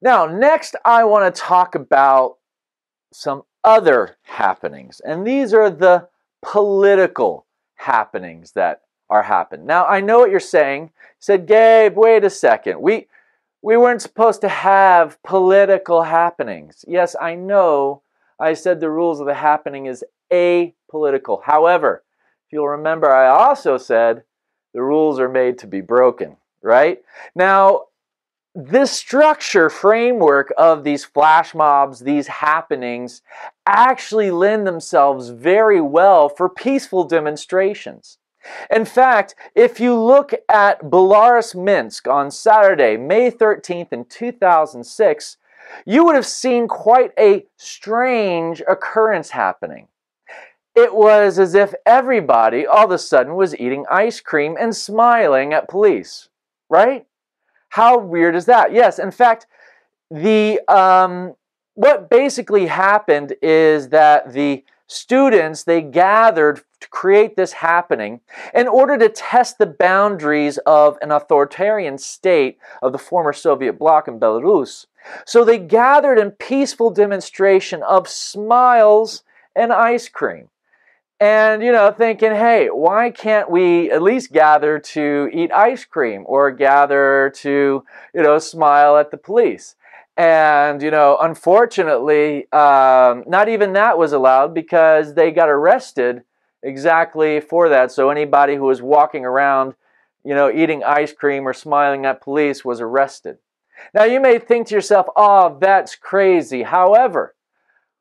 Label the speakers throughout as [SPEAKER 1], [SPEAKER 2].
[SPEAKER 1] Now, next, I want to talk about some other happenings, and these are the political happenings that are happening. Now, I know what you're saying. You said, Gabe, wait a second. We we weren't supposed to have political happenings. Yes, I know. I said the rules of the happening is apolitical. However, if you'll remember, I also said the rules are made to be broken, right? Now, this structure framework of these flash mobs, these happenings, actually lend themselves very well for peaceful demonstrations. In fact, if you look at Belarus Minsk on Saturday, May 13th in 2006, you would have seen quite a strange occurrence happening. It was as if everybody all of a sudden was eating ice cream and smiling at police, right? How weird is that? Yes, in fact, the um, what basically happened is that the students they gathered to create this happening in order to test the boundaries of an authoritarian state of the former Soviet bloc in Belarus. So they gathered in peaceful demonstration of smiles and ice cream and you know thinking hey why can't we at least gather to eat ice cream or gather to you know smile at the police? And you know unfortunately um, not even that was allowed because they got arrested exactly for that. So anybody who was walking around you know eating ice cream or smiling at police was arrested. Now you may think to yourself oh that's crazy. However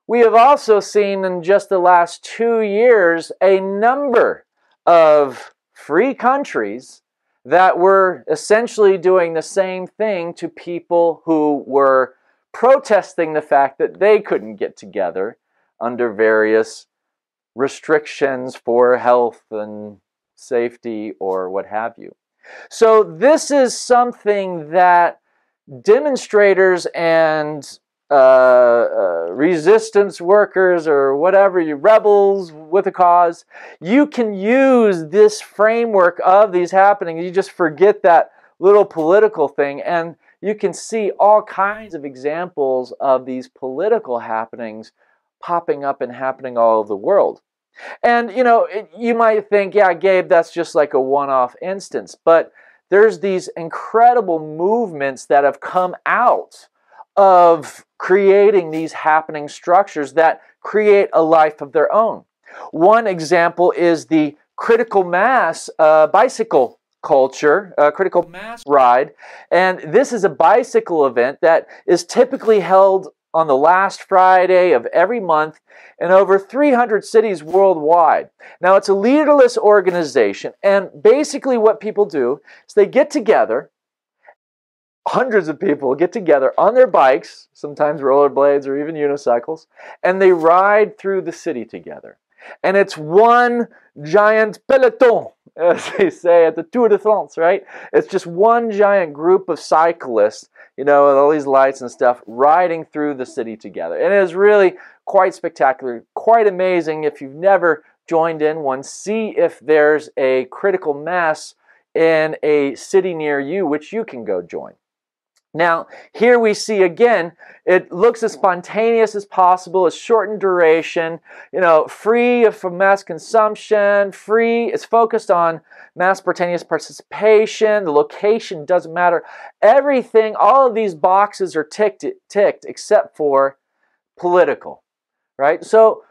[SPEAKER 1] we have also seen in just the last two years a number of free countries that were essentially doing the same thing to people who were protesting the fact that they couldn't get together under various restrictions for health and safety or what have you. So, this is something that demonstrators and uh, uh, resistance workers or whatever, you rebels with a cause, you can use this framework of these happenings. You just forget that little political thing, and you can see all kinds of examples of these political happenings popping up and happening all over the world. And you know, it, you might think, yeah, Gabe, that's just like a one off instance. But there's these incredible movements that have come out of creating these happening structures that create a life of their own. One example is the critical mass uh, bicycle culture, uh, critical mass ride. And this is a bicycle event that is typically held on the last Friday of every month in over 300 cities worldwide. Now, it's a leaderless organization, and basically, what people do is they get together hundreds of people get together on their bikes, sometimes rollerblades or even unicycles, and they ride through the city together. And it's one giant peloton, as they say at the Tour de France, right? It's just one giant group of cyclists, you know, with all these lights and stuff, riding through the city together. And it is really quite spectacular, quite amazing. If you've never joined in one, see if there's a critical mass in a city near you, which you can go join. Now, here we see again, it looks as spontaneous as possible, it's shortened duration, you know, free from mass consumption, free, it's focused on mass spontaneous participation, the location doesn't matter. Everything, all of these boxes are ticked, ticked except for political, right? So,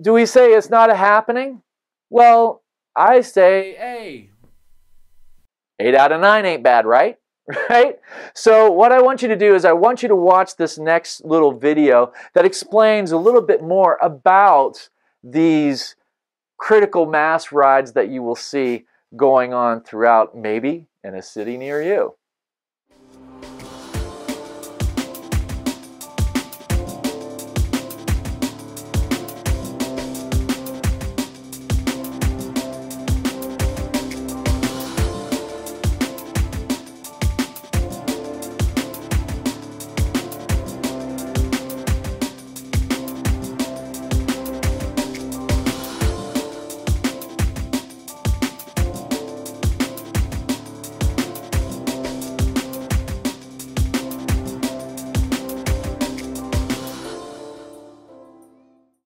[SPEAKER 1] do we say it's not a happening? Well, I say, hey, eight out of nine ain't bad, right? right? So what I want you to do is I want you to watch this next little video that explains a little bit more about these critical mass rides that you will see going on throughout maybe in a city near you.